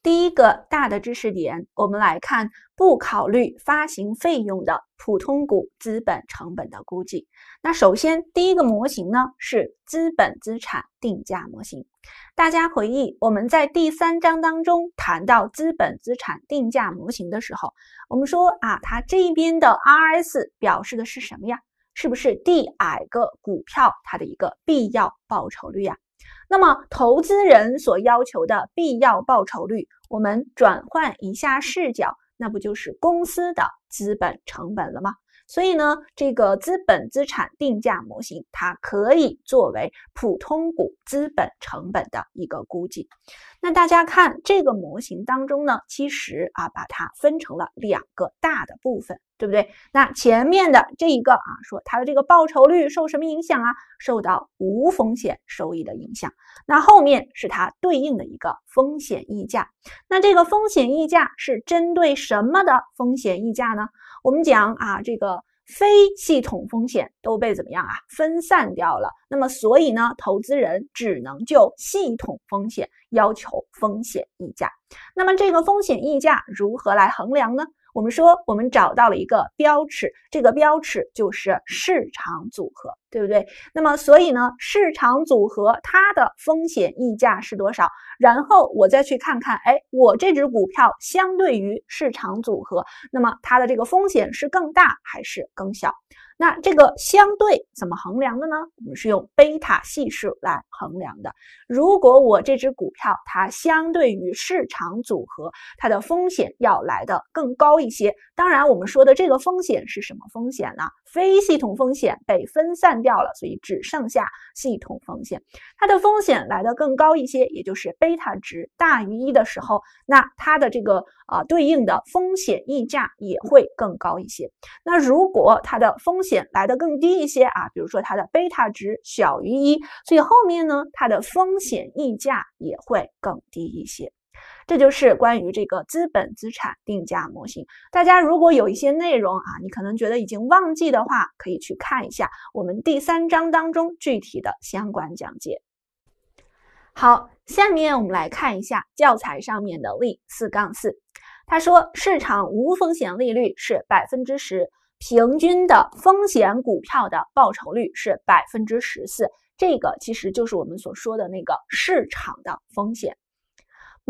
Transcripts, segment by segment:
第一个大的知识点，我们来看不考虑发行费用的普通股资本成本的估计。那首先第一个模型呢是资本资产定价模型。大家回忆我们在第三章当中谈到资本资产定价模型的时候，我们说啊，它这边的 RS 表示的是什么呀？是不是第 i 个股票它的一个必要报酬率呀？那么投资人所要求的必要报酬率，我们转换一下视角，那不就是公司的资本成本了吗？所以呢，这个资本资产定价模型，它可以作为普通股资本成本的一个估计。那大家看这个模型当中呢，其实啊，把它分成了两个大的部分，对不对？那前面的这一个啊，说它的这个报酬率受什么影响啊？受到无风险收益的影响。那后面是它对应的一个风险溢价。那这个风险溢价是针对什么的风险溢价呢？我们讲啊，这个非系统风险都被怎么样啊分散掉了？那么所以呢，投资人只能就系统风险要求风险溢价。那么这个风险溢价如何来衡量呢？我们说，我们找到了一个标尺，这个标尺就是市场组合，对不对？那么，所以呢，市场组合它的风险溢价是多少？然后我再去看看，哎，我这只股票相对于市场组合，那么它的这个风险是更大还是更小？那这个相对怎么衡量的呢？我们是用贝塔系数来衡量的。如果我这只股票它相对于市场组合，它的风险要来的更高一些。当然，我们说的这个风险是什么风险呢？非系统风险被分散掉了，所以只剩下系统风险。它的风险来的更高一些，也就是贝塔值大于一的时候，那它的这个啊对应的风险溢价也会更高一些。那如果它的风险来的更低一些啊，比如说它的贝塔值小于一，所以后面呢，它的风险溢价也会更低一些。这就是关于这个资本资产定价模型。大家如果有一些内容啊，你可能觉得已经忘记的话，可以去看一下我们第三章当中具体的相关讲解。好，下面我们来看一下教材上面的例四杠四，他说市场无风险利率是百分之十。平均的风险股票的报酬率是百分之十四，这个其实就是我们所说的那个市场的风险。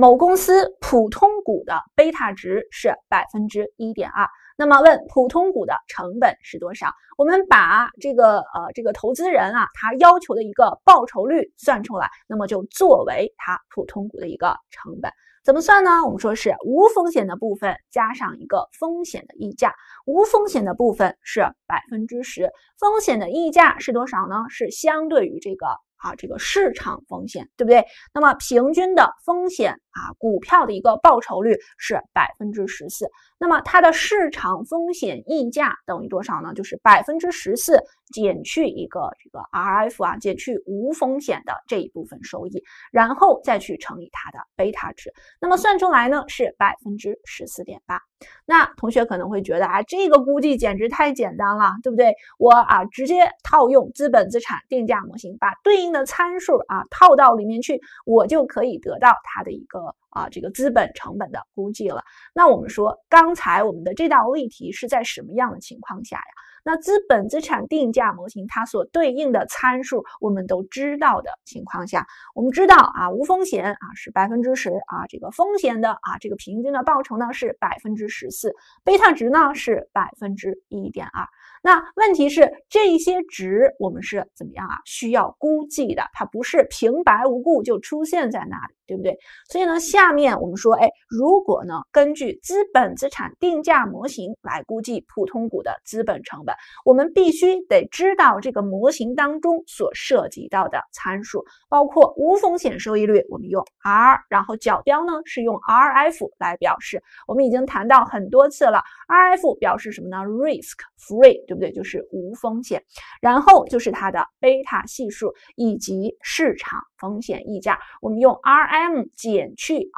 某公司普通股的贝塔值是百分之一点二，那么问普通股的成本是多少？我们把这个呃这个投资人啊他要求的一个报酬率算出来，那么就作为他普通股的一个成本。怎么算呢？我们说是无风险的部分加上一个风险的溢价，无风险的部分是百分之十，风险的溢价是多少呢？是相对于这个。啊，这个市场风险对不对？那么平均的风险啊，股票的一个报酬率是百分之十四。那么它的市场风险溢价等于多少呢？就是百分之十四减去一个这个 RF 啊，减去无风险的这一部分收益，然后再去乘以它的贝塔值。那么算出来呢是百分之十四点八。那同学可能会觉得啊，这个估计简直太简单了，对不对？我啊直接套用资本资产定价模型，把对应的参数啊套到里面去，我就可以得到它的一个。啊，这个资本成本的估计了。那我们说，刚才我们的这道例题是在什么样的情况下呀？那资本资产定价模型它所对应的参数，我们都知道的情况下，我们知道啊，无风险啊是百分之十啊，这个风险的啊这个平均的报酬呢是百分之十四，贝塔值呢是百分之一点二。那问题是这些值我们是怎么样啊？需要估计的，它不是平白无故就出现在那里。对不对？所以呢，下面我们说，哎，如果呢，根据资本资产定价模型来估计普通股的资本成本，我们必须得知道这个模型当中所涉及到的参数，包括无风险收益率，我们用 R，然后角标呢是用 RF 来表示。我们已经谈到很多次了，RF 表示什么呢？Risk free，对不对？就是无风险。然后就是它的贝塔系数以及市场风险溢价，我们用 R。M 减去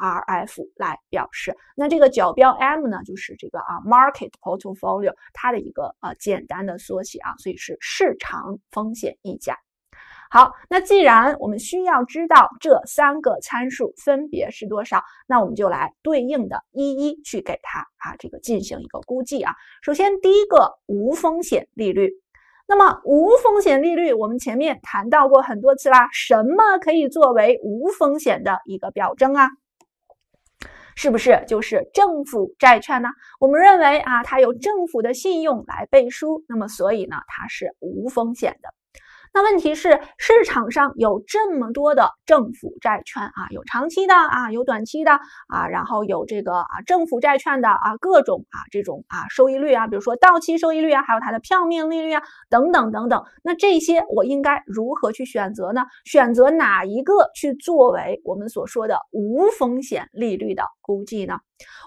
RRF 来表示，那这个角标 M 呢，就是这个啊 Market Portfolio 它的一个呃简单的缩写啊，所以是市场风险溢价。好，那既然我们需要知道这三个参数分别是多少，那我们就来对应的一一去给它啊这个进行一个估计啊。首先第一个无风险利率，那么无风险利率我们前面谈到过很多次啦，什么可以作为无风险的一个表征啊？是不是就是政府债券呢？我们认为啊，它有政府的信用来背书，那么所以呢，它是无风险的。那问题是，市场上有这么多的政府债券啊，有长期的啊，有短期的啊，然后有这个啊政府债券的啊各种啊这种啊收益率啊，比如说到期收益率啊，还有它的票面利率啊等等等等。那这些我应该如何去选择呢？选择哪一个去作为我们所说的无风险利率的估计呢？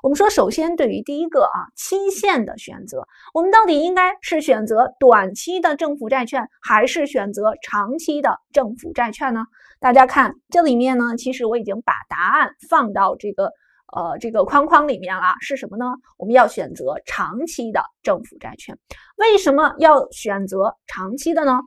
我们说，首先对于第一个啊期限的选择，我们到底应该是选择短期的政府债券，还是选择长期的政府债券呢？大家看这里面呢，其实我已经把答案放到这个呃这个框框里面了，是什么呢？我们要选择长期的政府债券。为什么要选择长期的呢？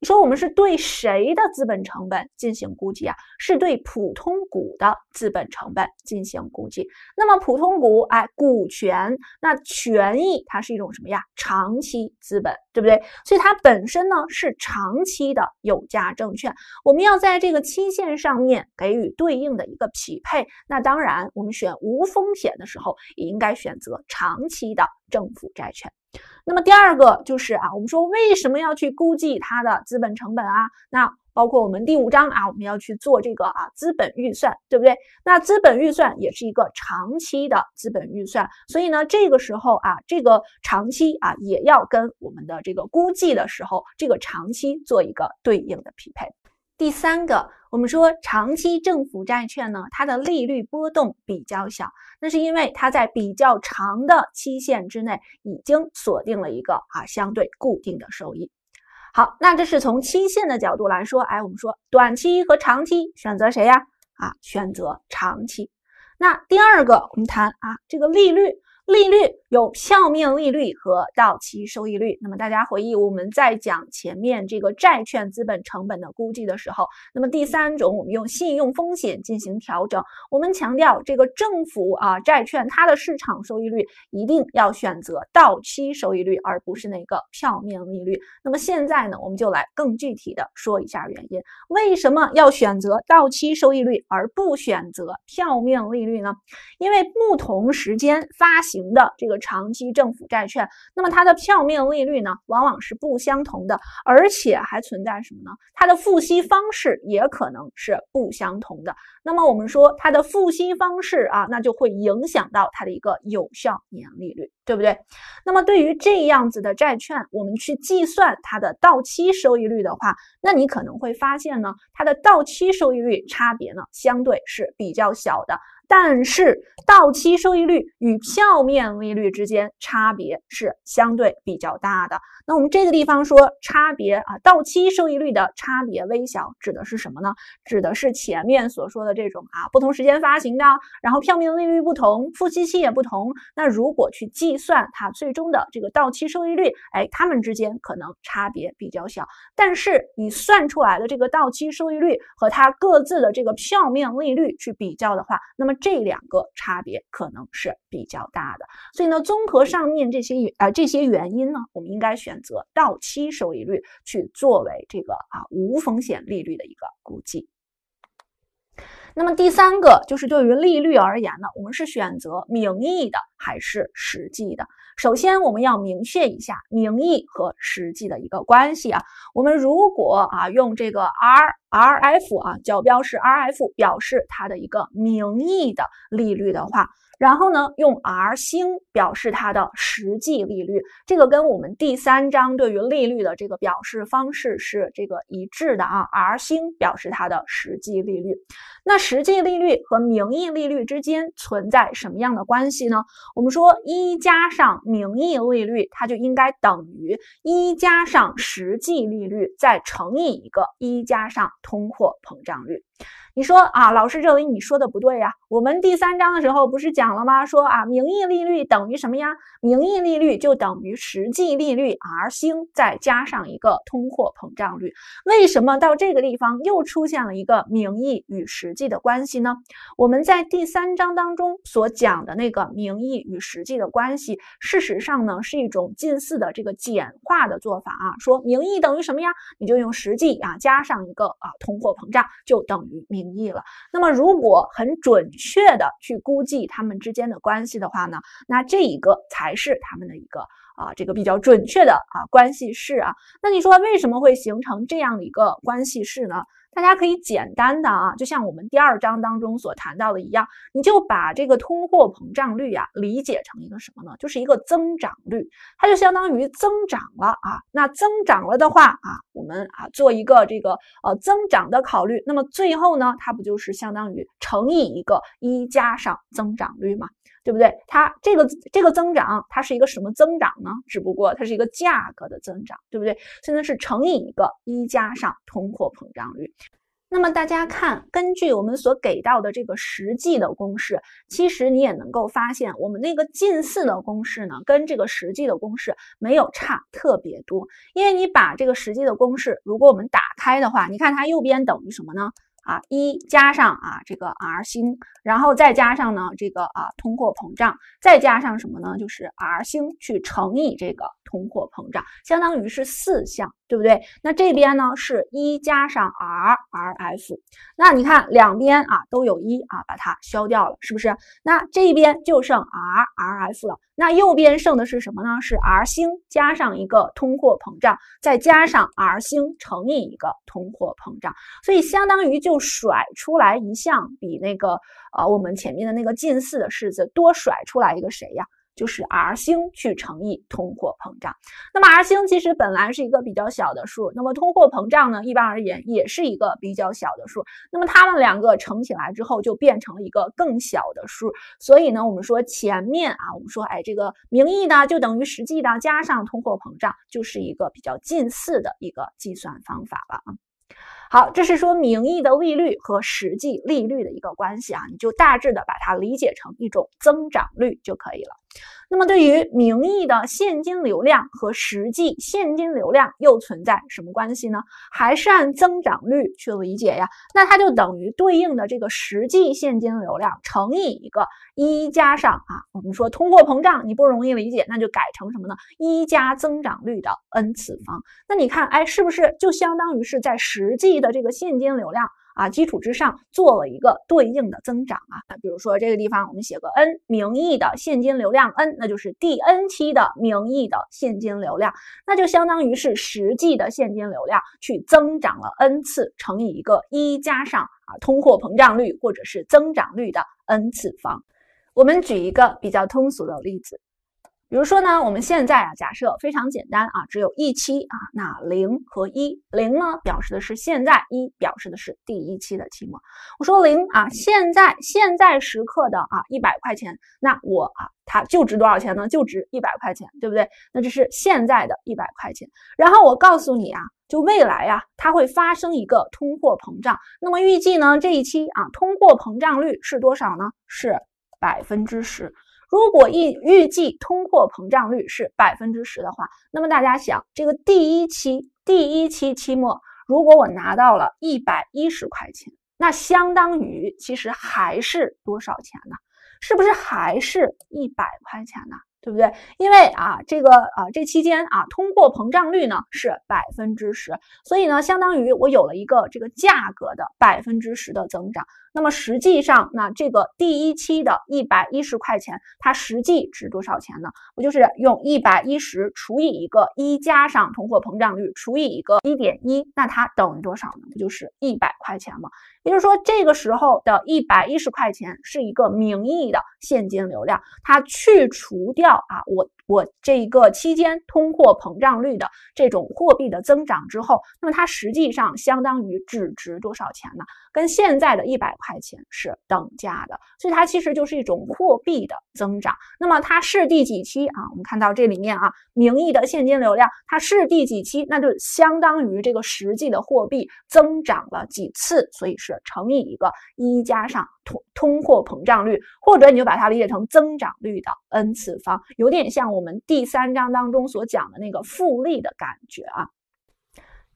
你说我们是对谁的资本成本进行估计啊？是对普通股的资本成本进行估计。那么普通股，哎，股权，那权益它是一种什么呀？长期资本，对不对？所以它本身呢是长期的有价证券。我们要在这个期限上面给予对应的一个匹配。那当然，我们选无风险的时候，也应该选择长期的政府债券。那么第二个就是啊，我们说为什么要去估计它的资本成本啊？那包括我们第五章啊，我们要去做这个啊资本预算，对不对？那资本预算也是一个长期的资本预算，所以呢，这个时候啊，这个长期啊也要跟我们的这个估计的时候，这个长期做一个对应的匹配。第三个，我们说长期政府债券呢，它的利率波动比较小，那是因为它在比较长的期限之内已经锁定了一个啊相对固定的收益。好，那这是从期限的角度来说，哎，我们说短期和长期选择谁呀？啊，选择长期。那第二个，我们谈啊这个利率。利率有票面利率和到期收益率。那么大家回忆我们在讲前面这个债券资本成本的估计的时候，那么第三种我们用信用风险进行调整。我们强调这个政府啊债券它的市场收益率一定要选择到期收益率，而不是那个票面利率。那么现在呢，我们就来更具体的说一下原因，为什么要选择到期收益率而不选择票面利率呢？因为不同时间发行。的这个长期政府债券，那么它的票面利率呢，往往是不相同的，而且还存在什么呢？它的付息方式也可能是不相同的。那么我们说它的付息方式啊，那就会影响到它的一个有效年利率，对不对？那么对于这样子的债券，我们去计算它的到期收益率的话，那你可能会发现呢，它的到期收益率差别呢，相对是比较小的。但是到期收益率与票面利率之间差别是相对比较大的。那我们这个地方说差别啊，到期收益率的差别微小，指的是什么呢？指的是前面所说的这种啊，不同时间发行的，然后票面利率不同，付息期也不同。那如果去计算它最终的这个到期收益率，哎，它们之间可能差别比较小。但是你算出来的这个到期收益率和它各自的这个票面利率去比较的话，那么这两个差别可能是比较大的，所以呢，综合上面这些啊这些原因呢，我们应该选择到期收益率去作为这个啊无风险利率的一个估计。那么第三个就是对于利率而言呢，我们是选择名义的还是实际的？首先我们要明确一下名义和实际的一个关系啊。我们如果啊用这个 R R F 啊角标是 R F 表示它的一个名义的利率的话。然后呢，用 R 星表示它的实际利率，这个跟我们第三章对于利率的这个表示方式是这个一致的啊。R 星表示它的实际利率，那实际利率和名义利率之间存在什么样的关系呢？我们说一加上名义利率，它就应该等于一加上实际利率再乘以一个一加上通货膨胀率。你说啊，老师认为你说的不对呀。我们第三章的时候不是讲了吗？说啊，名义利率等于什么呀？名义利率就等于实际利率 R 星再加上一个通货膨胀率。为什么到这个地方又出现了一个名义与实际的关系呢？我们在第三章当中所讲的那个名义与实际的关系，事实上呢是一种近似的这个简化的做法啊。说名义等于什么呀？你就用实际啊加上一个啊通货膨胀，就等于名。义了。那么，如果很准确的去估计它们之间的关系的话呢，那这一个才是它们的一个啊，这个比较准确的啊关系式啊。那你说为什么会形成这样的一个关系式呢？大家可以简单的啊，就像我们第二章当中所谈到的一样，你就把这个通货膨胀率啊理解成一个什么呢？就是一个增长率，它就相当于增长了啊。那增长了的话啊，我们啊做一个这个呃增长的考虑，那么最后呢，它不就是相当于乘以一个一加上增长率吗？对不对？它这个这个增长，它是一个什么增长呢？只不过它是一个价格的增长，对不对？现在是乘以一个一加上通货膨胀率。那么大家看，根据我们所给到的这个实际的公式，其实你也能够发现，我们那个近似的公式呢，跟这个实际的公式没有差特别多。因为你把这个实际的公式，如果我们打开的话，你看它右边等于什么呢？啊，一加上啊这个 R 星，然后再加上呢这个啊通货膨胀，再加上什么呢？就是 R 星去乘以这个通货膨胀，相当于是四项，对不对？那这边呢是一加上 R，RF，那你看两边啊都有一啊，把它消掉了，是不是？那这边就剩 R，RF 了。那右边剩的是什么呢？是 R 星加上一个通货膨胀，再加上 R 星乘以一个通货膨胀，所以相当于就甩出来一项比那个呃我们前面的那个近似的式子多甩出来一个谁呀？就是 R 星去乘以通货膨胀，那么 R 星其实本来是一个比较小的数，那么通货膨胀呢，一般而言也是一个比较小的数，那么它们两个乘起来之后就变成了一个更小的数，所以呢，我们说前面啊，我们说哎，这个名义的就等于实际的加上通货膨胀，就是一个比较近似的一个计算方法了啊。好，这是说名义的利率和实际利率的一个关系啊，你就大致的把它理解成一种增长率就可以了。那么，对于名义的现金流量和实际现金流量又存在什么关系呢？还是按增长率去理解呀？那它就等于对应的这个实际现金流量乘以一个一加上啊，我们说通货膨胀你不容易理解，那就改成什么呢？一加增长率的 n 次方。那你看，哎，是不是就相当于是在实际的这个现金流量？啊，基础之上做了一个对应的增长啊，比如说这个地方我们写个 n 名义的现金流量 n，那就是第 n 期的名义的现金流量，那就相当于是实际的现金流量去增长了 n 次乘以一个一加上啊通货膨胀率或者是增长率的 n 次方。我们举一个比较通俗的例子。比如说呢，我们现在啊，假设非常简单啊，只有一期啊，那零和一，零呢表示的是现在，一表示的是第一期的期末。我说零啊，现在现在时刻的啊一百块钱，那我啊它就值多少钱呢？就值一百块钱，对不对？那这是现在的一百块钱。然后我告诉你啊，就未来呀，它会发生一个通货膨胀。那么预计呢，这一期啊，通货膨胀率是多少呢？是百分之十。如果预预计通货膨胀率是百分之十的话，那么大家想，这个第一期第一期期末，如果我拿到了一百一十块钱，那相当于其实还是多少钱呢？是不是还是一百块钱呢？对不对？因为啊，这个啊，这期间啊，通货膨胀率呢是百分之十，所以呢，相当于我有了一个这个价格的百分之十的增长。那么实际上，那这个第一期的一百一十块钱，它实际值多少钱呢？我就是用一百一十除以一个一加上通货膨胀率除以一个一点一，那它等于多少呢？不就是一百块钱吗？也就是说，这个时候的一百一十块钱是一个名义的现金流量，它去除掉啊，我我这一个期间通货膨胀率的这种货币的增长之后，那么它实际上相当于只值多少钱呢？跟现在的一百块钱是等价的，所以它其实就是一种货币的增长。那么它是第几期啊？我们看到这里面啊，名义的现金流量它是第几期？那就相当于这个实际的货币增长了几次，所以是乘以一个一加上通通货膨胀率，或者你就把它理解成增长率的 n 次方，有点像我们第三章当中所讲的那个复利的感觉啊。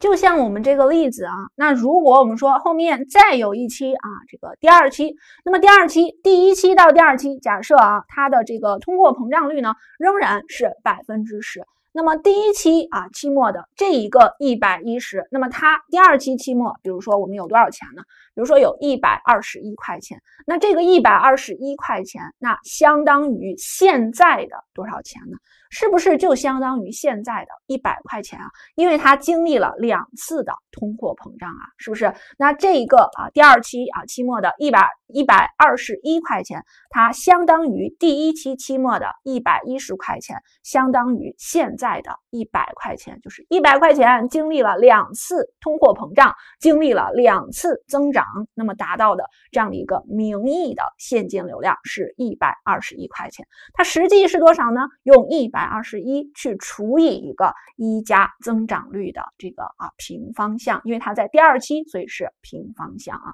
就像我们这个例子啊，那如果我们说后面再有一期啊，这个第二期，那么第二期第一期到第二期，假设啊，它的这个通货膨胀率呢仍然是百分之十，那么第一期啊期末的这一个一百一十，那么它第二期期末，比如说我们有多少钱呢？比如说有一百二十一块钱，那这个一百二十一块钱，那相当于现在的多少钱呢？是不是就相当于现在的一百块钱啊？因为它经历了两次的通货膨胀啊，是不是？那这一个啊，第二期啊，期末的一百一百二十一块钱，它相当于第一期期末的一百一十块钱，相当于现在在的一百块钱，就是一百块钱经历了两次通货膨胀，经历了两次增长，那么达到的这样的一个名义的现金流量是一百二十一块钱，它实际是多少呢？用一百。二十一去除以一个一加增长率的这个啊平方项，因为它在第二期，所以是平方项啊。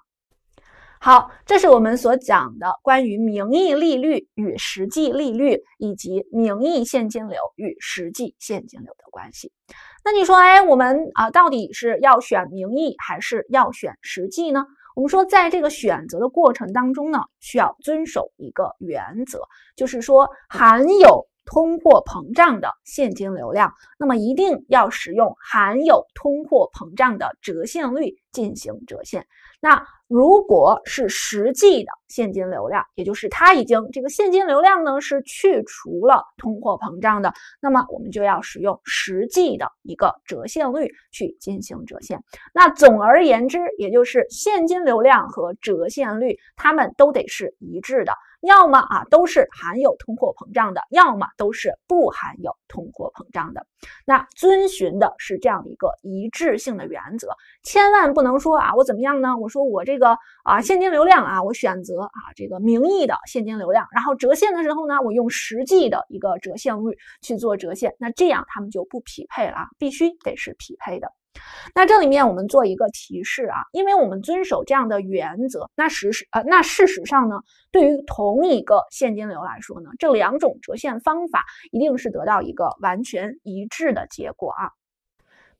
好，这是我们所讲的关于名义利率与实际利率以及名义现金流与实际现金流的关系。那你说，哎，我们啊到底是要选名义还是要选实际呢？我们说，在这个选择的过程当中呢，需要遵守一个原则，就是说含有。通货膨胀的现金流量，那么一定要使用含有通货膨胀的折现率进行折现。那如果是实际的现金流量，也就是它已经这个现金流量呢是去除了通货膨胀的，那么我们就要使用实际的一个折现率去进行折现。那总而言之，也就是现金流量和折现率，它们都得是一致的。要么啊都是含有通货膨胀的，要么都是不含有通货膨胀的。那遵循的是这样一个一致性的原则，千万不能说啊我怎么样呢？我说我这个啊现金流量啊，我选择啊这个名义的现金流量，然后折现的时候呢，我用实际的一个折现率去做折现，那这样他们就不匹配了啊，必须得是匹配的。那这里面我们做一个提示啊，因为我们遵守这样的原则，那实实呃，那事实上呢，对于同一个现金流来说呢，这两种折现方法一定是得到一个完全一致的结果啊。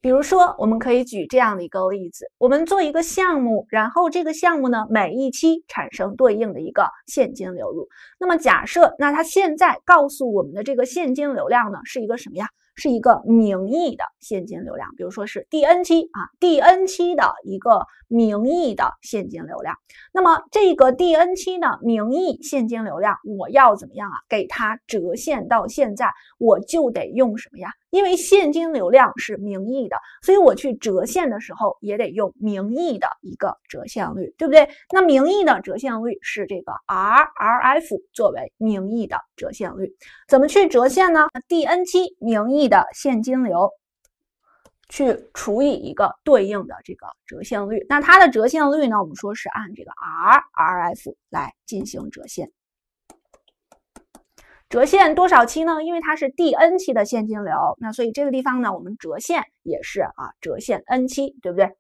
比如说，我们可以举这样的一个例子：我们做一个项目，然后这个项目呢，每一期产生对应的一个现金流入。那么假设，那它现在告诉我们的这个现金流量呢，是一个什么呀？是一个名义的现金流量，比如说是第 n 期啊，第 n 期的一个名义的现金流量。那么这个第 n 期的名义现金流量，我要怎么样啊？给它折现到现在，我就得用什么呀？因为现金流量是名义的，所以我去折现的时候也得用名义的一个折现率，对不对？那名义的折现率是这个 RRF 作为名义的折现率，怎么去折现呢？第 n 期名义的现金流去除以一个对应的这个折现率，那它的折现率呢？我们说是按这个 RRF 来进行折现。折现多少期呢？因为它是第 n 期的现金流，那所以这个地方呢，我们折现也是啊，折现 n 期，对不对？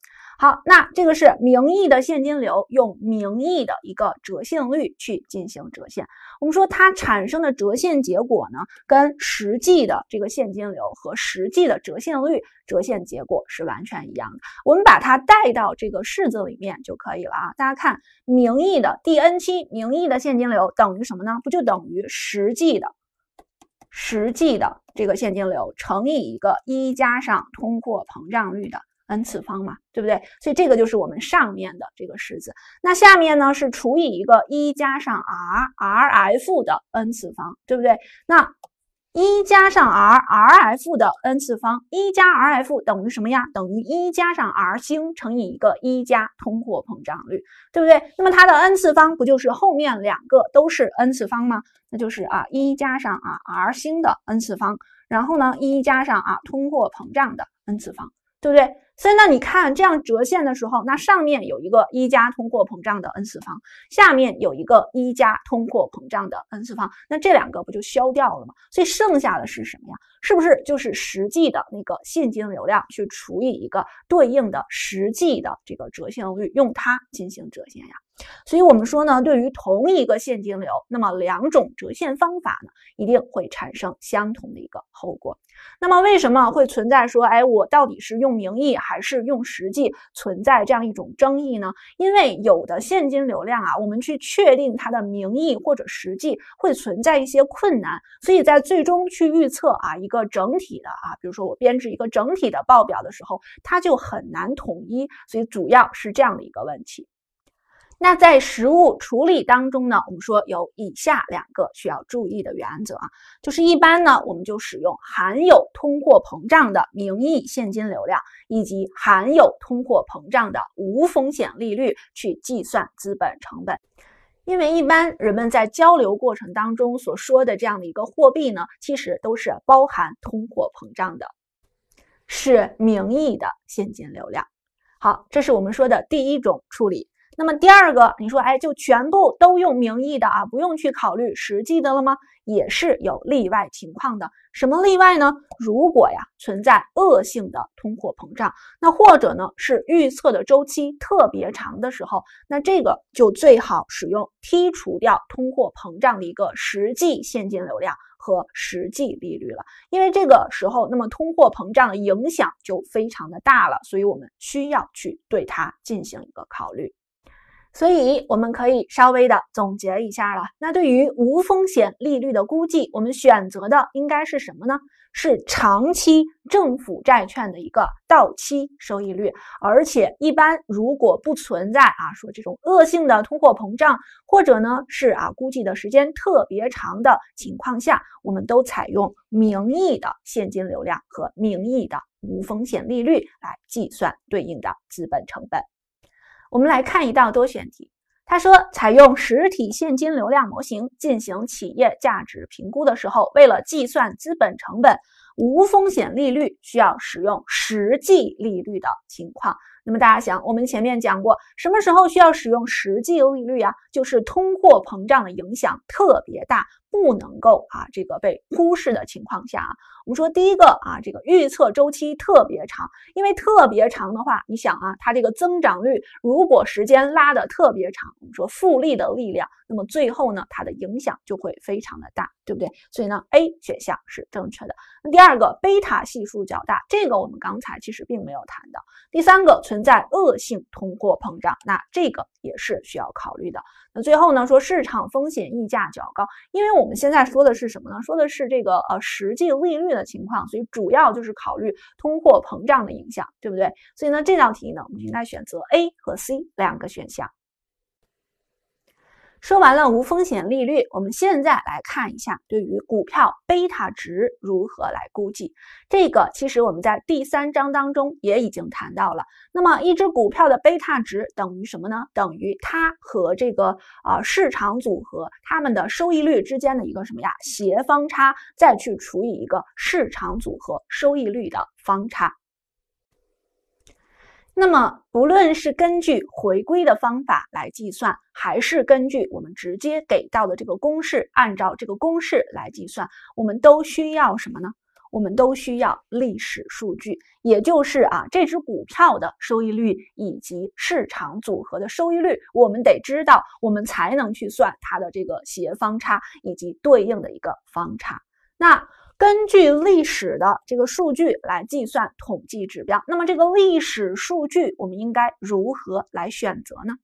好，那这个是名义的现金流，用名义的一个折现率去进行折现。我们说它产生的折现结果呢，跟实际的这个现金流和实际的折现率折现结果是完全一样的。我们把它带到这个式子里面就可以了啊。大家看，名义的第 n 期名义的现金流等于什么呢？不就等于实际的实际的这个现金流乘以一个一加上通货膨胀率的。N 次方嘛，对不对？所以这个就是我们上面的这个式子。那下面呢是除以一个一加上 r r f 的 n 次方，对不对？那一加上 r，rf 的 n 次方，一加 rf 等于什么呀？等于一加上 r 星乘以一个一加通货膨胀率，对不对？那么它的 n 次方不就是后面两个都是 n 次方吗？那就是啊一加上啊 r 星的 n 次方，然后呢一加上啊通货膨胀的 n 次方，对不对？所以那，你看这样折现的时候，那上面有一个一加通货膨胀的 n 次方，下面有一个一加通货膨胀的 n 次方，那这两个不就消掉了吗？所以剩下的是什么呀？是不是就是实际的那个现金流量去除以一个对应的实际的这个折现率，用它进行折现呀？所以我们说呢，对于同一个现金流，那么两种折现方法呢，一定会产生相同的一个后果。那么为什么会存在说，哎，我到底是用名义还是用实际存在这样一种争议呢？因为有的现金流量啊，我们去确定它的名义或者实际会存在一些困难，所以在最终去预测啊一个整体的啊，比如说我编制一个整体的报表的时候，它就很难统一，所以主要是这样的一个问题。那在实物处理当中呢，我们说有以下两个需要注意的原则啊，就是一般呢，我们就使用含有通货膨胀的名义现金流量，以及含有通货膨胀的无风险利率去计算资本成本，因为一般人们在交流过程当中所说的这样的一个货币呢，其实都是包含通货膨胀的，是名义的现金流量。好，这是我们说的第一种处理。那么第二个，你说，哎，就全部都用名义的啊，不用去考虑实际的了吗？也是有例外情况的。什么例外呢？如果呀存在恶性的通货膨胀，那或者呢是预测的周期特别长的时候，那这个就最好使用剔除掉通货膨胀的一个实际现金流量和实际利率了。因为这个时候，那么通货膨胀的影响就非常的大了，所以我们需要去对它进行一个考虑。所以我们可以稍微的总结一下了。那对于无风险利率的估计，我们选择的应该是什么呢？是长期政府债券的一个到期收益率。而且一般如果不存在啊说这种恶性的通货膨胀，或者呢是啊估计的时间特别长的情况下，我们都采用名义的现金流量和名义的无风险利率来计算对应的资本成本。我们来看一道多选题，他说，采用实体现金流量模型进行企业价值评估的时候，为了计算资本成本，无风险利率需要使用实际利率的情况。那么大家想，我们前面讲过，什么时候需要使用实际利率啊？就是通货膨胀的影响特别大。不能够啊，这个被忽视的情况下啊，我们说第一个啊，这个预测周期特别长，因为特别长的话，你想啊，它这个增长率如果时间拉的特别长，我们说复利的力量，那么最后呢，它的影响就会非常的大，对不对？所以呢，A 选项是正确的。那第二个，贝塔系数较大，这个我们刚才其实并没有谈到。第三个，存在恶性通货膨胀，那这个也是需要考虑的。那最后呢，说市场风险溢价较高，因为我们现在说的是什么呢？说的是这个呃实际利率的情况，所以主要就是考虑通货膨胀的影响，对不对？所以呢，这道题呢，我们应该选择 A 和 C 两个选项。说完了无风险利率，我们现在来看一下对于股票贝塔值如何来估计。这个其实我们在第三章当中也已经谈到了。那么一只股票的贝塔值等于什么呢？等于它和这个啊市场组合它们的收益率之间的一个什么呀斜方差，再去除以一个市场组合收益率的方差。那么，不论是根据回归的方法来计算，还是根据我们直接给到的这个公式，按照这个公式来计算，我们都需要什么呢？我们都需要历史数据，也就是啊，这只股票的收益率以及市场组合的收益率，我们得知道，我们才能去算它的这个斜方差以及对应的一个方差。那。根据历史的这个数据来计算统计指标，那么这个历史数据我们应该如何来选择呢？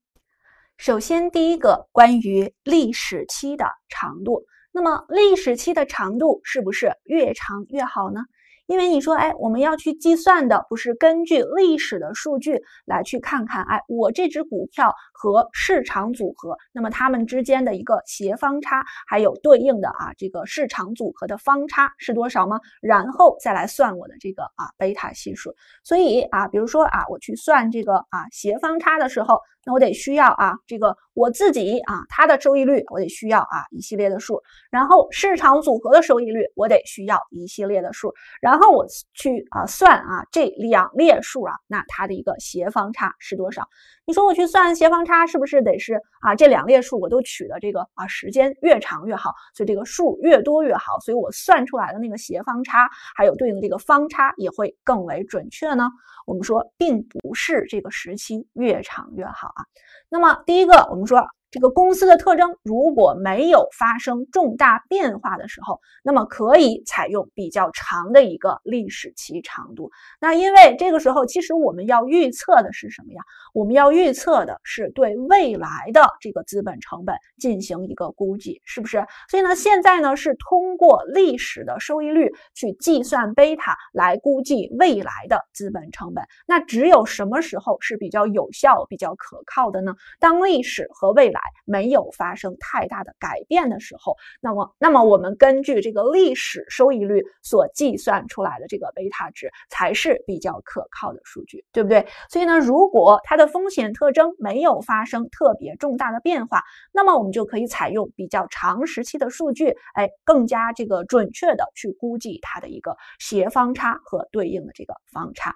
首先，第一个关于历史期的长度，那么历史期的长度是不是越长越好呢？因为你说，哎，我们要去计算的不是根据历史的数据来去看看，哎，我这只股票和市场组合，那么它们之间的一个斜方差，还有对应的啊这个市场组合的方差是多少吗？然后再来算我的这个啊贝塔系数。所以啊，比如说啊，我去算这个啊斜方差的时候。那我得需要啊，这个我自己啊，它的收益率我得需要啊一系列的数，然后市场组合的收益率我得需要一系列的数，然后我去啊算啊这两列数啊，那它的一个斜方差是多少？你说我去算斜方差是不是得是啊这两列数我都取的这个啊时间越长越好，所以这个数越多越好，所以我算出来的那个斜方差还有对应的这个方差也会更为准确呢？我们说并不是这个时期越长越好。啊，那么第一个，我们说。这个公司的特征如果没有发生重大变化的时候，那么可以采用比较长的一个历史期长度。那因为这个时候，其实我们要预测的是什么呀？我们要预测的是对未来的这个资本成本进行一个估计，是不是？所以呢，现在呢是通过历史的收益率去计算贝塔来估计未来的资本成本。那只有什么时候是比较有效、比较可靠的呢？当历史和未来没有发生太大的改变的时候，那么，那么我们根据这个历史收益率所计算出来的这个贝塔值才是比较可靠的数据，对不对？所以呢，如果它的风险特征没有发生特别重大的变化，那么我们就可以采用比较长时期的数据，哎，更加这个准确的去估计它的一个斜方差和对应的这个方差。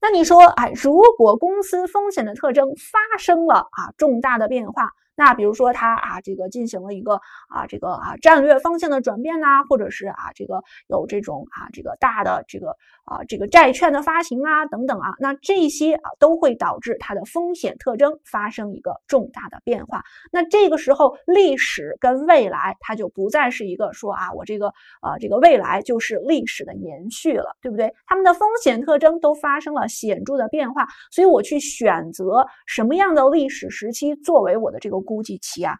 那你说，哎，如果公司风险的特征发生了啊重大的变化？那比如说它啊，这个进行了一个啊，这个啊战略方向的转变呐，或者是啊，这个有这种啊，这个大的这个啊，这个债券的发行啊，等等啊，那这些啊都会导致它的风险特征发生一个重大的变化。那这个时候，历史跟未来它就不再是一个说啊，我这个啊这个未来就是历史的延续了，对不对？他们的风险特征都发生了显著的变化，所以我去选择什么样的历史时期作为我的这个。估计期啊，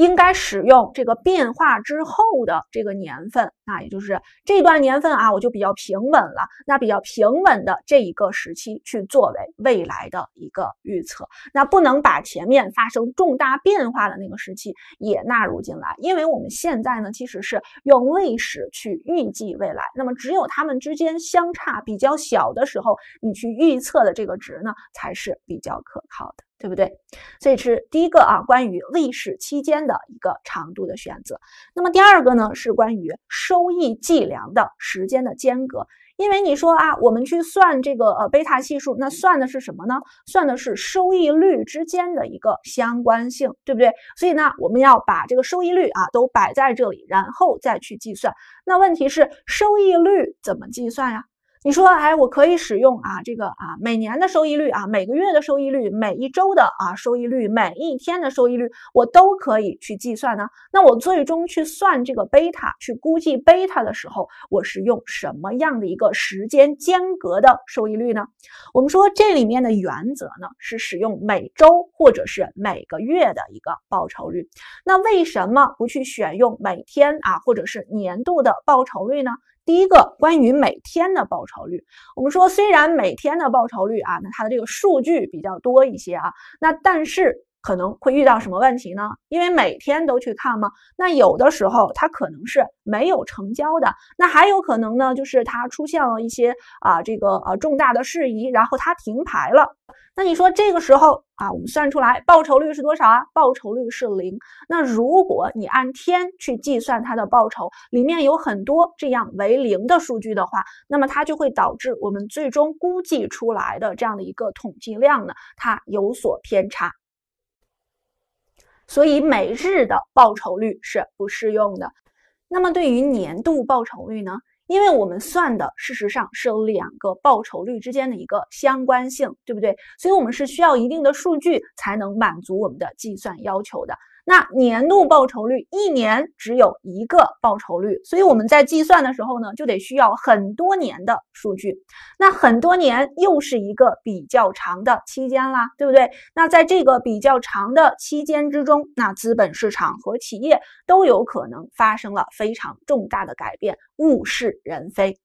应该使用这个变化之后的这个年份，那也就是这段年份啊，我就比较平稳了。那比较平稳的这一个时期去作为未来的一个预测，那不能把前面发生重大变化的那个时期也纳入进来，因为我们现在呢，其实是用历史去预计未来。那么只有它们之间相差比较小的时候，你去预测的这个值呢，才是比较可靠的。对不对？所以是第一个啊，关于历史期间的一个长度的选择。那么第二个呢，是关于收益计量的时间的间隔。因为你说啊，我们去算这个呃贝塔系数，那算的是什么呢？算的是收益率之间的一个相关性，对不对？所以呢，我们要把这个收益率啊都摆在这里，然后再去计算。那问题是收益率怎么计算呀？你说，哎，我可以使用啊，这个啊，每年的收益率啊，每个月的收益率，每一周的啊收益率，每一天的收益率，我都可以去计算呢。那我最终去算这个贝塔，去估计贝塔的时候，我是用什么样的一个时间间隔的收益率呢？我们说这里面的原则呢，是使用每周或者是每个月的一个报酬率。那为什么不去选用每天啊，或者是年度的报酬率呢？第一个关于每天的报酬率，我们说虽然每天的报酬率啊，那它的这个数据比较多一些啊，那但是可能会遇到什么问题呢？因为每天都去看吗？那有的时候它可能是没有成交的，那还有可能呢，就是它出现了一些啊这个呃重大的事宜，然后它停牌了。那你说这个时候啊，我们算出来报酬率是多少啊？报酬率是零。那如果你按天去计算它的报酬，里面有很多这样为零的数据的话，那么它就会导致我们最终估计出来的这样的一个统计量呢，它有所偏差。所以每日的报酬率是不适用的。那么对于年度报酬率呢？因为我们算的事实上是两个报酬率之间的一个相关性，对不对？所以我们是需要一定的数据才能满足我们的计算要求的。那年度报酬率一年只有一个报酬率，所以我们在计算的时候呢，就得需要很多年的数据。那很多年又是一个比较长的期间啦，对不对？那在这个比较长的期间之中，那资本市场和企业都有可能发生了非常重大的改变，物是人非。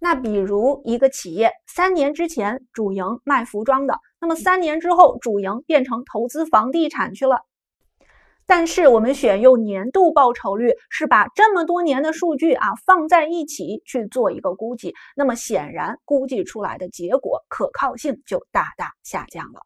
那比如一个企业三年之前主营卖服装的，那么三年之后主营变成投资房地产去了。但是我们选用年度报酬率，是把这么多年的数据啊放在一起去做一个估计，那么显然估计出来的结果可靠性就大大下降了。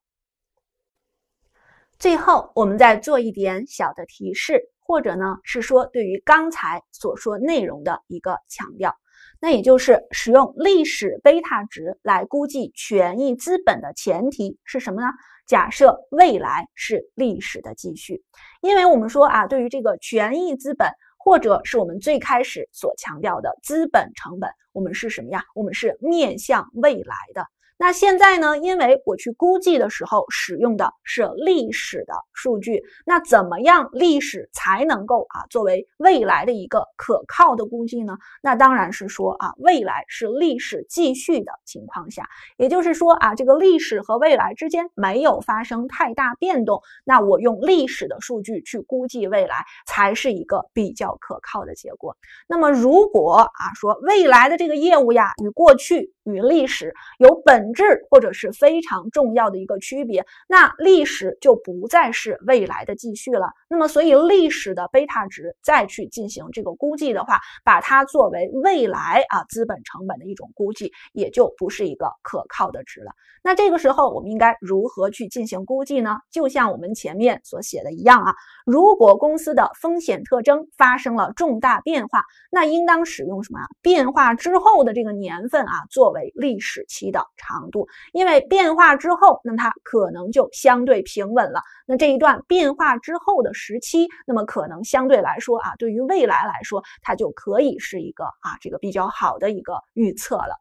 最后，我们再做一点小的提示，或者呢是说对于刚才所说内容的一个强调。那也就是使用历史贝塔值来估计权益资本的前提是什么呢？假设未来是历史的继续，因为我们说啊，对于这个权益资本，或者是我们最开始所强调的资本成本，我们是什么呀？我们是面向未来的。那现在呢？因为我去估计的时候使用的是历史的数据，那怎么样历史才能够啊作为未来的一个可靠的估计呢？那当然是说啊，未来是历史继续的情况下，也就是说啊，这个历史和未来之间没有发生太大变动，那我用历史的数据去估计未来才是一个比较可靠的结果。那么如果啊说未来的这个业务呀与过去与历史有本本质或者是非常重要的一个区别，那历史就不再是未来的继续了。那么，所以历史的贝塔值再去进行这个估计的话，把它作为未来啊资本成本的一种估计，也就不是一个可靠的值了。那这个时候，我们应该如何去进行估计呢？就像我们前面所写的一样啊，如果公司的风险特征发生了重大变化，那应当使用什么啊？变化之后的这个年份啊，作为历史期的长长度，因为变化之后，那它可能就相对平稳了。那这一段变化之后的时期，那么可能相对来说啊，对于未来来说，它就可以是一个啊这个比较好的一个预测了。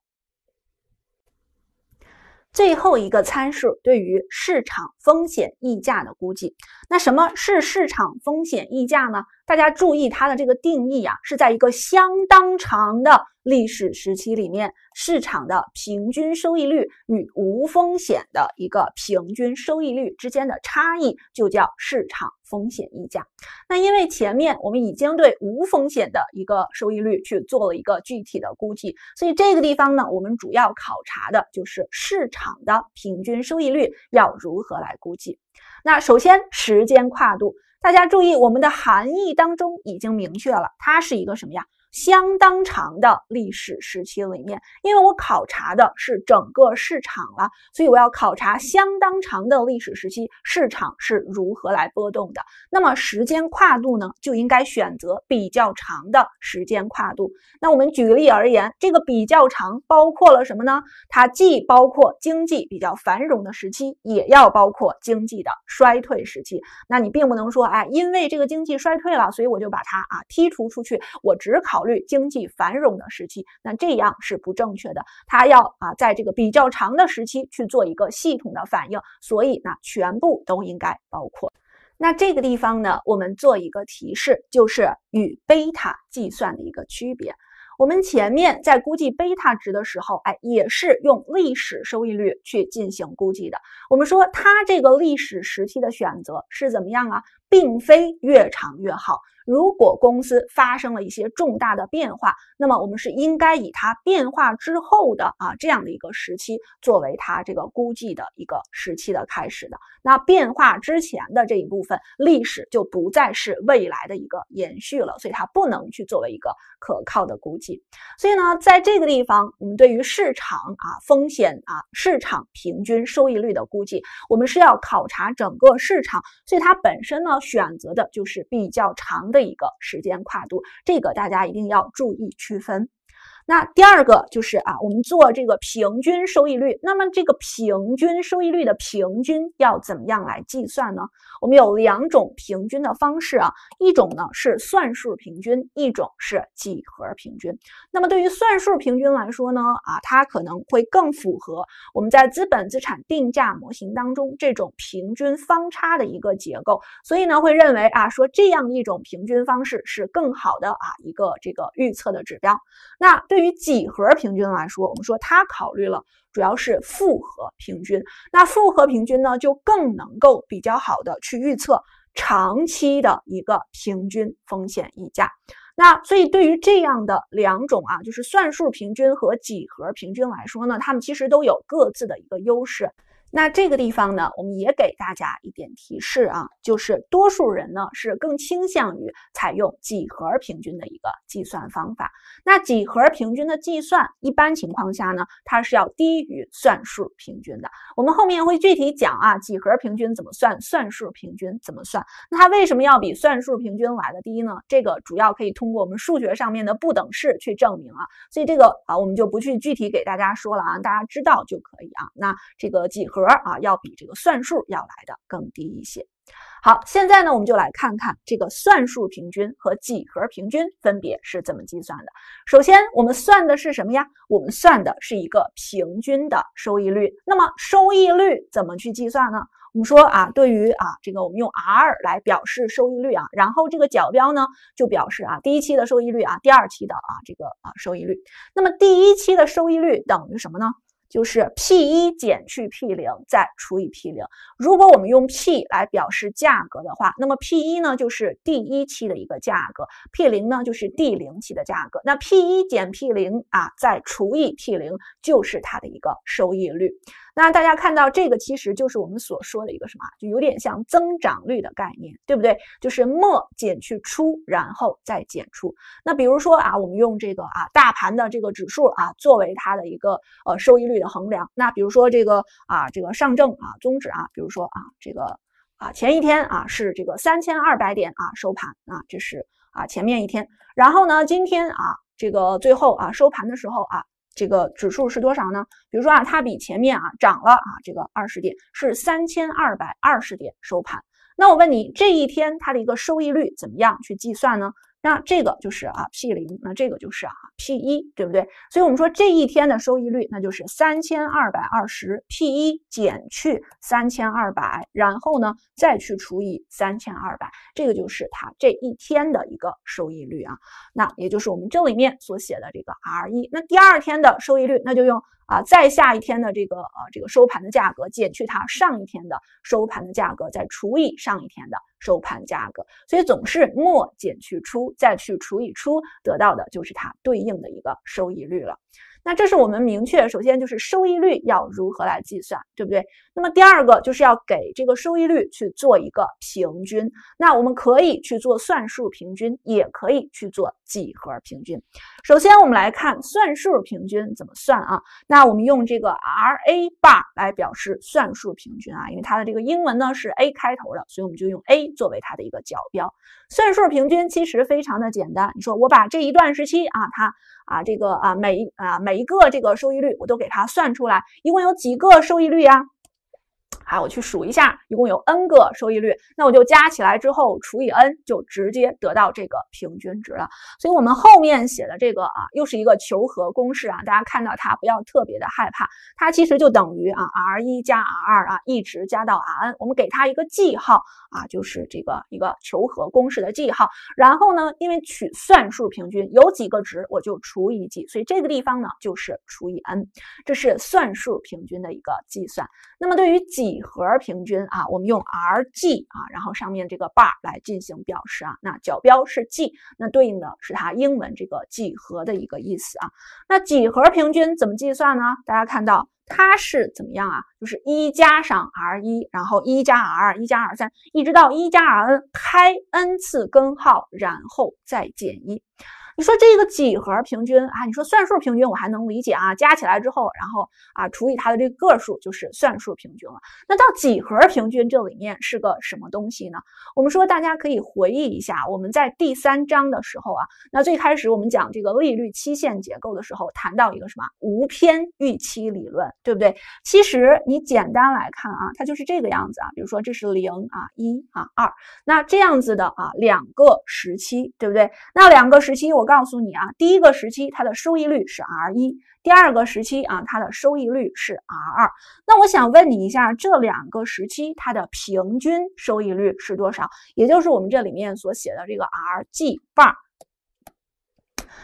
最后一个参数对于市场风险溢价的估计，那什么是市场风险溢价呢？大家注意它的这个定义啊，是在一个相当长的历史时期里面，市场的平均收益率与无风险的一个平均收益率之间的差异，就叫市场风险溢价。那因为前面我们已经对无风险的一个收益率去做了一个具体的估计，所以这个地方呢，我们主要考察的就是市场的平均收益率要如何来估计。那首先时间跨度。大家注意，我们的含义当中已经明确了，它是一个什么呀？相当长的历史时期里面，因为我考察的是整个市场了，所以我要考察相当长的历史时期市场是如何来波动的。那么时间跨度呢，就应该选择比较长的时间跨度。那我们举例而言，这个比较长包括了什么呢？它既包括经济比较繁荣的时期，也要包括经济的衰退时期。那你并不能说，哎，因为这个经济衰退了，所以我就把它啊剔除出去，我只考。考虑经济繁荣的时期，那这样是不正确的。它要啊，在这个比较长的时期去做一个系统的反应，所以呢，全部都应该包括。那这个地方呢，我们做一个提示，就是与贝塔计算的一个区别。我们前面在估计贝塔值的时候，哎，也是用历史收益率去进行估计的。我们说它这个历史时期的选择是怎么样啊？并非越长越好。如果公司发生了一些重大的变化，那么我们是应该以它变化之后的啊这样的一个时期作为它这个估计的一个时期的开始的。那变化之前的这一部分历史就不再是未来的一个延续了，所以它不能去作为一个可靠的估计。所以呢，在这个地方，我们对于市场啊风险啊市场平均收益率的估计，我们是要考察整个市场，所以它本身呢选择的就是比较长的。这一个时间跨度，这个大家一定要注意区分。那第二个就是啊，我们做这个平均收益率。那么这个平均收益率的平均要怎么样来计算呢？我们有两种平均的方式啊，一种呢是算术平均，一种是几何平均。那么对于算术平均来说呢，啊，它可能会更符合我们在资本资产定价模型当中这种平均方差的一个结构，所以呢会认为啊，说这样一种平均方式是更好的啊一个这个预测的指标。那对对于几何平均来说，我们说它考虑了主要是复合平均。那复合平均呢，就更能够比较好的去预测长期的一个平均风险溢价。那所以对于这样的两种啊，就是算术平均和几何平均来说呢，它们其实都有各自的一个优势。那这个地方呢，我们也给大家一点提示啊，就是多数人呢是更倾向于采用几何平均的一个计算方法。那几何平均的计算，一般情况下呢，它是要低于算术平均的。我们后面会具体讲啊，几何平均怎么算，算术平均怎么算。那它为什么要比算术平均来的低呢？这个主要可以通过我们数学上面的不等式去证明啊。所以这个啊，我们就不去具体给大家说了啊，大家知道就可以啊。那这个几何。和啊，要比这个算术要来的更低一些。好，现在呢，我们就来看看这个算术平均和几何平均分别是怎么计算的。首先，我们算的是什么呀？我们算的是一个平均的收益率。那么，收益率怎么去计算呢？我们说啊，对于啊这个我们用 R 来表示收益率啊，然后这个角标呢就表示啊第一期的收益率啊，第二期的啊这个啊收益率。那么第一期的收益率等于什么呢？就是 P 一减去 P 零再除以 P 零。如果我们用 P 来表示价格的话，那么 P 一呢就是第一期的一个价格，P 零呢就是第零期的价格。那 P 一减 P 零啊，再除以 P 零就是它的一个收益率。那大家看到这个其实就是我们所说的一个什么，就有点像增长率的概念，对不对？就是末减去初，然后再减出。那比如说啊，我们用这个啊大盘的这个指数啊作为它的一个呃收益率的衡量。那比如说这个啊这个上证啊综指啊，比如说啊这个啊前一天啊是这个三千二百点啊收盘啊，这是啊前面一天。然后呢，今天啊这个最后啊收盘的时候啊。这个指数是多少呢？比如说啊，它比前面啊涨了啊这个二十点，是三千二百二十点收盘。那我问你，这一天它的一个收益率怎么样去计算呢？那这个就是啊 P 零，那这个就是啊 P 一，对不对？所以我们说这一天的收益率，那就是三千二百二十 P 一减去三千二百，然后呢再去除以三千二百，这个就是它这一天的一个收益率啊。那也就是我们这里面所写的这个 R 一。那第二天的收益率，那就用。啊，再下一天的这个呃这个收盘的价格减去它上一天的收盘的价格，再除以上一天的收盘价格，所以总是末减去初，再去除以初，得到的就是它对应的一个收益率了。那这是我们明确，首先就是收益率要如何来计算，对不对？那么第二个就是要给这个收益率去做一个平均。那我们可以去做算术平均，也可以去做几何平均。首先我们来看算术平均怎么算啊？那我们用这个 R A bar 来表示算术平均啊，因为它的这个英文呢是 A 开头的，所以我们就用 A 作为它的一个角标。算术平均其实非常的简单，你说我把这一段时期啊，它啊这个啊每啊每一个这个收益率我都给它算出来，一共有几个收益率呀？好，我去数一下，一共有 n 个收益率，那我就加起来之后除以 n，就直接得到这个平均值了。所以，我们后面写的这个啊，又是一个求和公式啊，大家看到它不要特别的害怕，它其实就等于啊 r 一加 r 二啊，一直加到 r n，我们给它一个记号啊，就是这个一个求和公式的记号。然后呢，因为取算术平均有几个值，我就除以几，所以这个地方呢就是除以 n，这是算术平均的一个计算。那么对于几何平均啊，我们用 Rg 啊，然后上面这个 bar 来进行表示啊，那角标是 G，那对应的是它英文这个几何的一个意思啊。那几何平均怎么计算呢？大家看到它是怎么样啊？就是一加上 r 一，然后一加 r 二，一加 r 三，一直到一加 r n 开 n 次根号，然后再减一。你说这个几何平均啊？你说算数平均我还能理解啊，加起来之后，然后啊除以它的这个个数就是算数平均了。那到几何平均这里面是个什么东西呢？我们说大家可以回忆一下，我们在第三章的时候啊，那最开始我们讲这个利率期限结构的时候，谈到一个什么无偏预期理论，对不对？其实你简单来看啊，它就是这个样子啊。比如说这是零啊一啊二，那这样子的啊两个时期，对不对？那两个时期我。告诉你啊，第一个时期它的收益率是 r 一，第二个时期啊它的收益率是 r 二。那我想问你一下，这两个时期它的平均收益率是多少？也就是我们这里面所写的这个 rg 棒。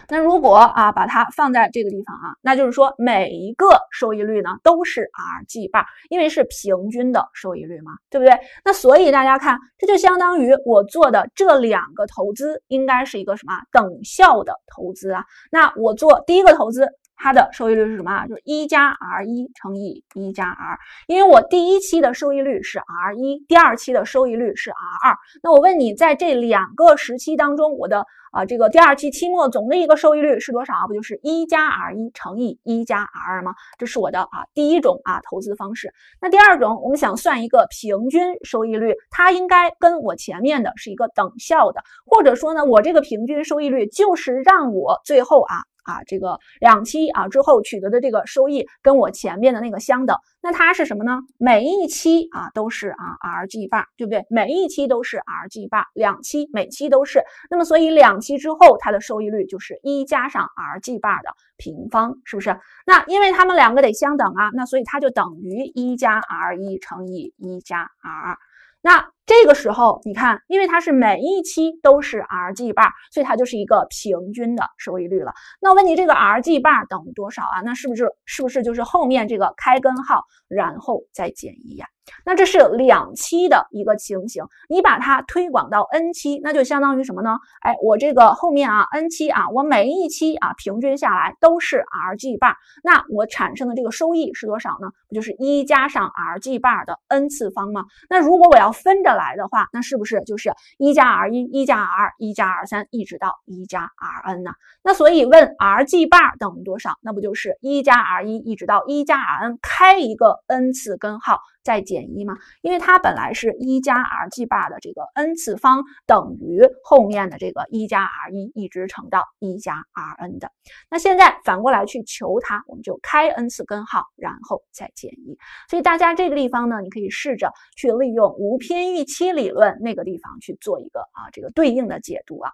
那如果啊把它放在这个地方啊，那就是说每一个收益率呢都是 rgb 因为是平均的收益率嘛，对不对？那所以大家看，这就相当于我做的这两个投资应该是一个什么等效的投资啊？那我做第一个投资。它的收益率是什么啊？就是一加 R 一乘以一加 R，因为我第一期的收益率是 R 一，第二期的收益率是 R 二。那我问你，在这两个时期当中，我的啊这个第二期期末总的一个收益率是多少啊？不就是一加 R 一乘以一加 R 二吗？这是我的啊第一种啊投资方式。那第二种，我们想算一个平均收益率，它应该跟我前面的是一个等效的，或者说呢，我这个平均收益率就是让我最后啊。啊，这个两期啊之后取得的这个收益跟我前面的那个相等，那它是什么呢？每一期啊都是啊 rgb 对不对？每一期都是 rgb 两期每期都是，那么所以两期之后它的收益率就是一加上 rgb 的平方，是不是？那因为它们两个得相等啊，那所以它就等于一加 R 一乘以一加 R 二。那这个时候，你看，因为它是每一期都是 rgb 所以它就是一个平均的收益率了。那我问你，这个 rgb 等于多少啊？那是不是是不是就是后面这个开根号，然后再减一呀？那这是两期的一个情形，你把它推广到 n 期，那就相当于什么呢？哎，我这个后面啊，n 期啊，我每一期啊平均下来都是 rgb 那我产生的这个收益是多少呢？不就是一加上 rgb 的 n 次方吗？那如果我要分着来的话，那是不是就是一加 R 一、一加 R 二、一加 R 三，一直到一加 Rn 呢？那所以问 Rg bar 等于多少？那不就是一加 R 一一直到一加 Rn 开一个 n 次根号？再减一吗，因为它本来是一加 Rg bar 的这个 n 次方等于后面的这个一加 R 一一直乘到一加 Rn 的。那现在反过来去求它，我们就开 n 次根号，然后再减一。所以大家这个地方呢，你可以试着去利用无偏运七理论那个地方去做一个啊这个对应的解读啊。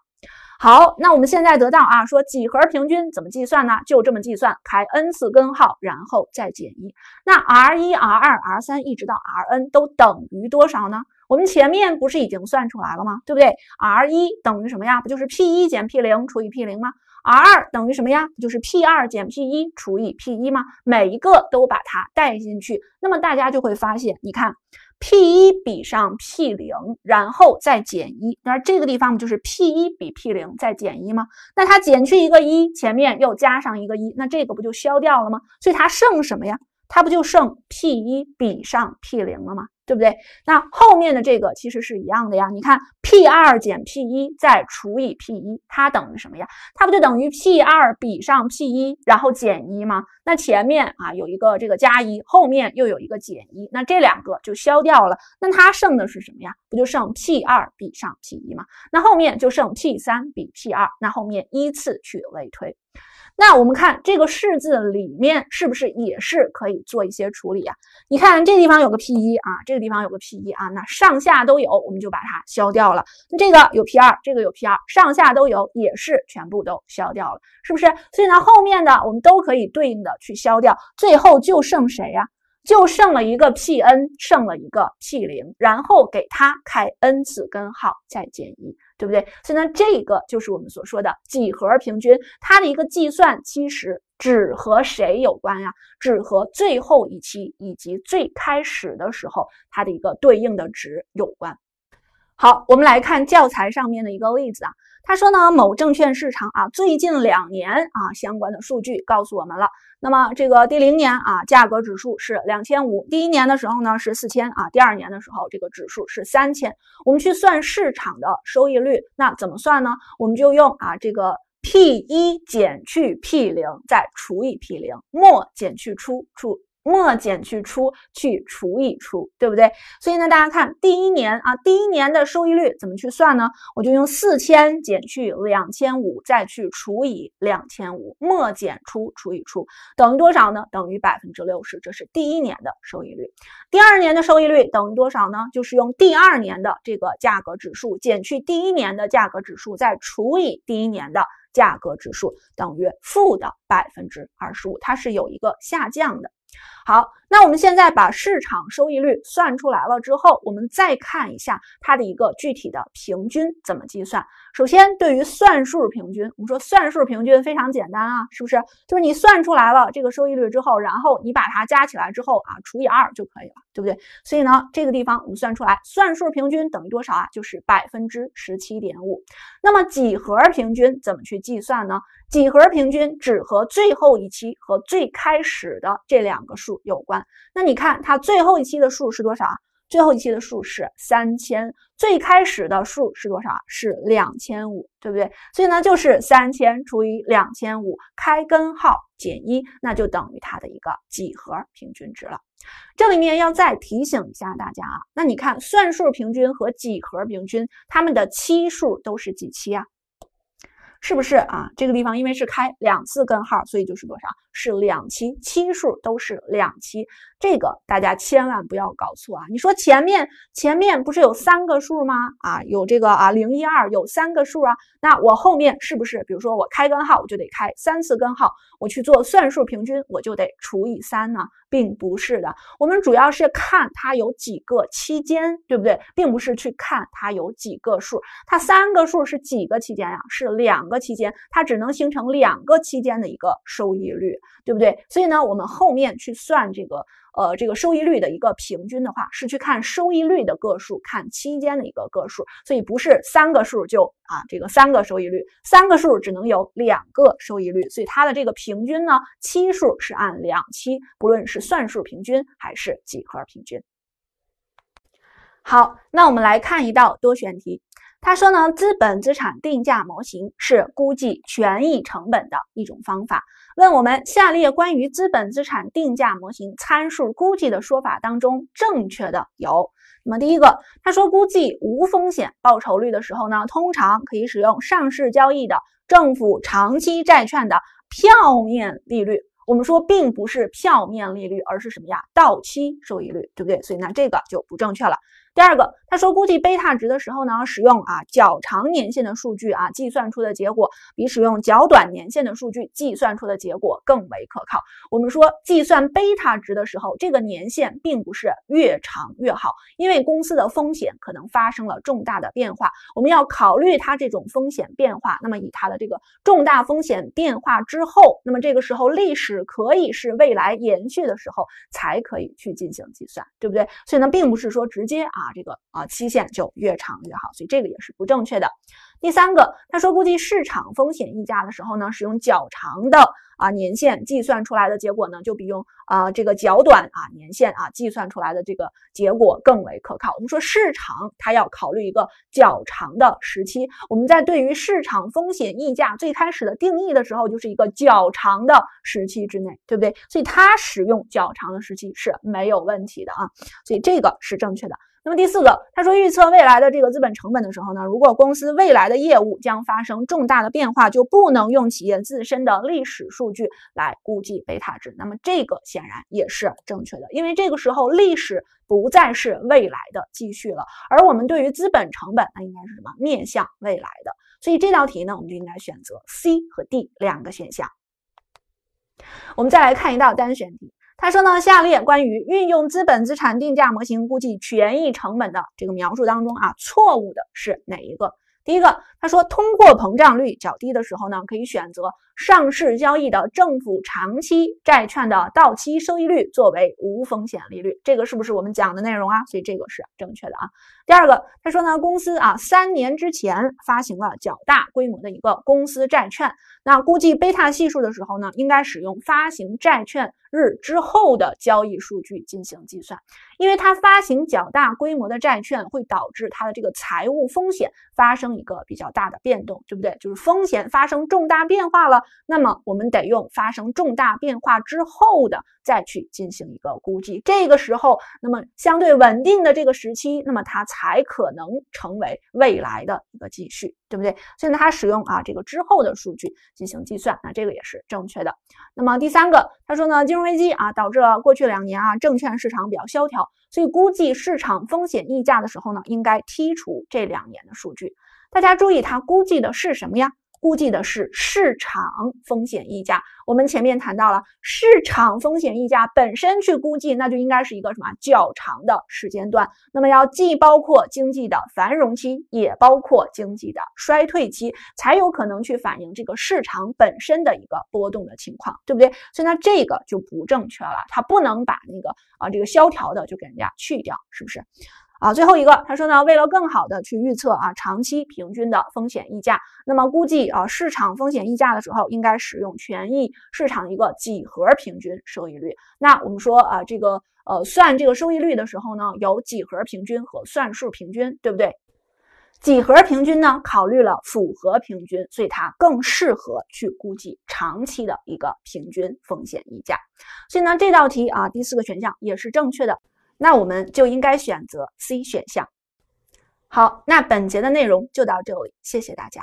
好，那我们现在得到啊，说几何平均怎么计算呢？就这么计算，开 n 次根号，然后再减一。那 r 一、r 二、r 三一直到 Rn 都等于多少呢？我们前面不是已经算出来了吗？对不对？r 一等于什么呀？不就是 p 一减 p 零除以 p 零吗？r 二等于什么呀？不就是 p 二减 p 一除以 p 一吗？每一个都把它带进去，那么大家就会发现，你看。P 一比上 P 零，然后再减一，那这个地方不就是 P 一比 P 零再减一吗？那它减去一个一，前面又加上一个一，那这个不就消掉了吗？所以它剩什么呀？它不就剩 P 一比上 P 零了吗？对不对？那后面的这个其实是一样的呀。你看，P 二减 P 一再除以 P 一，它等于什么呀？它不就等于 P 二比上 P 一，然后减一吗？那前面啊有一个这个加一，后面又有一个减一，那这两个就消掉了。那它剩的是什么呀？不就剩 P 二比上 P 一吗？那后面就剩 P 三比 P 二。那后面依次去类推。那我们看这个式子里面是不是也是可以做一些处理啊？你看这地方有个 P 一啊，这个地方有个 P 一啊，那上下都有，我们就把它消掉了。那这个有 P 二，这个有 P 二，上下都有，也是全部都消掉了，是不是？所以呢，后面的我们都可以对应的去消掉，最后就剩谁呀？就剩了一个 P n，剩了一个 P 零，然后给它开 n 次根号，再减一。对不对？所以呢，这个就是我们所说的几何平均，它的一个计算其实只和谁有关呀？只和最后一期以及最开始的时候它的一个对应的值有关。好，我们来看教材上面的一个例子啊。他说呢，某证券市场啊，最近两年啊相关的数据告诉我们了。那么这个第零年啊，价格指数是两千五，第一年的时候呢是四千啊，第二年的时候这个指数是三千。我们去算市场的收益率，那怎么算呢？我们就用啊这个 P 一减去 P 零再除以 P 零，末减去初除。末减去初去除以初，对不对？所以呢，大家看第一年啊，第一年的收益率怎么去算呢？我就用四千减去两千五，再去除以两千五，末减初除以初，等于多少呢？等于百分之六十，这是第一年的收益率。第二年的收益率等于多少呢？就是用第二年的这个价格指数减去第一年的价格指数，再除以第一年的价格指数，等于负的百分之二十五，它是有一个下降的。好，那我们现在把市场收益率算出来了之后，我们再看一下它的一个具体的平均怎么计算。首先，对于算数平均，我们说算数平均非常简单啊，是不是？就是你算出来了这个收益率之后，然后你把它加起来之后啊，除以二就可以了，对不对？所以呢，这个地方我们算出来，算数平均等于多少啊？就是百分之十七点五。那么几何平均怎么去计算呢？几何平均只和最后一期和最开始的这两两个数有关。那你看它最后一期的数是多少啊？最后一期的数是三千，最开始的数是多少？是两千五，对不对？所以呢，就是三千除以两千五，开根号减一，那就等于它的一个几何平均值了。这里面要再提醒一下大家啊，那你看算术平均和几何平均，它们的期数都是几期啊？是不是啊？这个地方因为是开两次根号，所以就是多少？是两期，期数都是两期。这个大家千万不要搞错啊！你说前面前面不是有三个数吗？啊，有这个啊零一二有三个数啊，那我后面是不是？比如说我开根号，我就得开三次根号，我去做算术平均，我就得除以三呢？并不是的，我们主要是看它有几个期间，对不对？并不是去看它有几个数，它三个数是几个期间呀？是两个期间，它只能形成两个期间的一个收益率，对不对？所以呢，我们后面去算这个。呃，这个收益率的一个平均的话，是去看收益率的个数，看期间的一个个数，所以不是三个数就啊，这个三个收益率，三个数只能有两个收益率，所以它的这个平均呢，期数是按两期，不论是算术平均还是几何平均。好，那我们来看一道多选题。他说呢，资本资产定价模型是估计权益成本的一种方法。问我们下列关于资本资产定价模型参数估计的说法当中正确的有？那么第一个，他说估计无风险报酬率的时候呢，通常可以使用上市交易的政府长期债券的票面利率。我们说并不是票面利率，而是什么呀？到期收益率，对不对？所以呢，这个就不正确了。第二个，他说估计贝塔值的时候呢，使用啊较长年限的数据啊计算出的结果，比使用较短年限的数据计算出的结果更为可靠。我们说计算贝塔值的时候，这个年限并不是越长越好，因为公司的风险可能发生了重大的变化，我们要考虑它这种风险变化。那么以它的这个重大风险变化之后，那么这个时候历史可以是未来延续的时候才可以去进行计算，对不对？所以呢，并不是说直接啊。这个啊期限就越长越好，所以这个也是不正确的。第三个，他说估计市场风险溢价的时候呢，使用较长的啊年限计算出来的结果呢，就比用啊这个较短啊年限啊计算出来的这个结果更为可靠。我们说市场它要考虑一个较长的时期，我们在对于市场风险溢价最开始的定义的时候，就是一个较长的时期之内，对不对？所以它使用较长的时期是没有问题的啊，所以这个是正确的。那么第四个，他说预测未来的这个资本成本的时候呢，如果公司未来的业务将发生重大的变化，就不能用企业自身的历史数据来估计贝塔值。那么这个显然也是正确的，因为这个时候历史不再是未来的继续了，而我们对于资本成本，那应该是什么？面向未来的。所以这道题呢，我们就应该选择 C 和 D 两个选项。我们再来看一道单选题。他说呢，下列关于运用资本资产定价模型估计权益成本的这个描述当中啊，错误的是哪一个？第一个，他说通货膨胀率较低的时候呢，可以选择上市交易的政府长期债券的到期收益率作为无风险利率。这个是不是我们讲的内容啊？所以这个是正确的啊。第二个，他说呢，公司啊三年之前发行了较大规模的一个公司债券，那估计贝塔系数的时候呢，应该使用发行债券日之后的交易数据进行计算，因为它发行较大规模的债券会导致它的这个财务风险发生一个比较大的变动，对不对？就是风险发生重大变化了，那么我们得用发生重大变化之后的再去进行一个估计，这个时候，那么相对稳定的这个时期，那么它才。可能成为未来的一个继续，对不对？所以呢，它使用啊这个之后的数据进行计算，那这个也是正确的。那么第三个，他说呢，危机啊导致了过去两年啊证券市场比较萧条，所以估计市场风险溢价的时候呢，应该剔除这两年的数据。大家注意，它估计的是什么呀？估计的是市场风险溢价。我们前面谈到了市场风险溢价本身去估计，那就应该是一个什么较长的时间段。那么要既包括经济的繁荣期，也包括经济的衰退期，才有可能去反映这个市场本身的一个波动的情况，对不对？所以呢，这个就不正确了，它不能把那个啊这个萧条的就给人家去掉，是不是？啊，最后一个，他说呢，为了更好的去预测啊长期平均的风险溢价，那么估计啊市场风险溢价的时候，应该使用权益市场一个几何平均收益率。那我们说啊，这个呃算这个收益率的时候呢，有几何平均和算术平均，对不对？几何平均呢，考虑了复合平均，所以它更适合去估计长期的一个平均风险溢价。所以呢，这道题啊，第四个选项也是正确的。那我们就应该选择 C 选项。好，那本节的内容就到这里，谢谢大家。